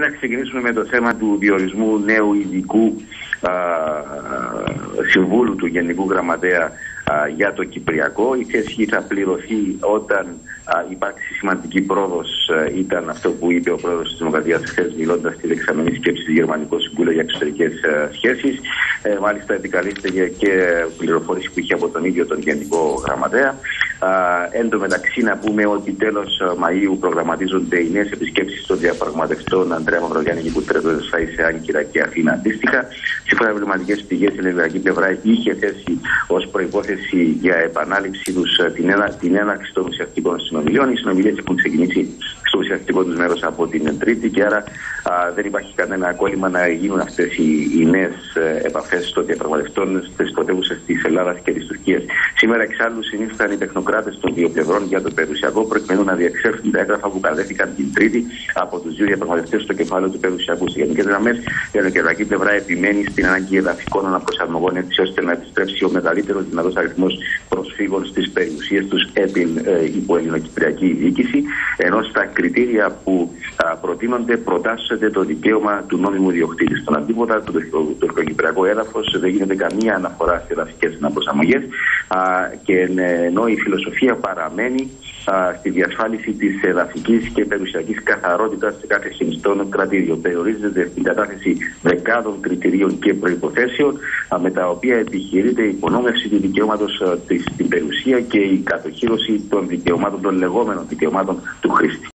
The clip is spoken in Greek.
Να ξεκινήσουμε με το θέμα του διορισμού νέου ειδικού α, συμβούλου του Γενικού Γραμματέα για το Κυπριακό. Η θέση θα πληρωθεί όταν υπάρξει σημαντική πρόοδος. Ήταν αυτό που είπε ο πρόεδρος της Δημοκρατίας χθες, μιλώντας στη δεξαμενή σκέψη του Γερμανικού Συμβούλου για Εξωτερικές Σχέσεις. Ε, μάλιστα, επικαλείστε και πληροφόρηση που είχε από τον ίδιο τον Γενικό Γραμματέα. Εν τω μεταξύ, να πούμε ότι τέλος Μαου προγραμματίζονται οι νέες επισκέψεις των διαπραγματευτών Αντρέα Μαυρογιάννη και Κουτρέτο σε Άγκυρα και Αθήνα αντίστοιχα. Σύμφωνα με πνευματικέ πηγές, η ελληνική πλευρά είχε θέσει ως προπόθεση για επανάληψη τους την, ένα, την έναρξη των ουσιαστικών συνομιλιών. Οι συνομιλίες έχουν ξεκινήσει στο ουσιαστικό τους μέρος από την Τρίτη και άρα α, δεν υπάρχει κανένα κόλλημα να γίνουν αυτές οι, οι νέες επαφές των διαπραγματευτών στις πρωτεύουσες της Ελλάδας και της Τουρκίας. Σήμερα, εξάλλου, συνήθισαν οι τεχνοκράτες των δύο πλευρών για το περιουσιακό προκειμένου να διεξέλθουν τα έγγραφα που καλέθηκαν την Τρίτη από τους δύο διαπραγματευτές στο κεφάλαιο του περιουσιακού. Σε γενικές γραμμές, η ελληνική πλευρά επιμένει στην ανάγκη εδαφικών αναπροσαρμογών έτσι ώστε να επιστρέψει ο μεγαλύτερος δυνατός αριθμός προσφύγων στις περιουσίες τους επί ε, υποελληνοκυπριακή διοίκηση, ενώ στα κριτήρια που α, προτείνονται προτάσσεται το δικαίωμα του νόμιμου διοκτήτη. Στον αντίποτα, το τουρκοκυπριακό έδαφος δεν γίνεται καμία αναφορά σε εδαφικέ αναπροσαρμογέ και ενώ η φιλοσοφία παραμένει στη διασφάλιση της εδαφικής και περιουσιακής καθαρότητας σε κάθε χειριστό κρατήριο. Περιορίζεται στην κατάθεση δεκάδων κριτηρίων και προποθέσεων με τα οποία επιχειρείται η υπονόμευση του δικαιώματος στην περιουσία και η κατοχήρωση των δικαιωμάτων, των λεγόμενων δικαιωμάτων του χρήστη.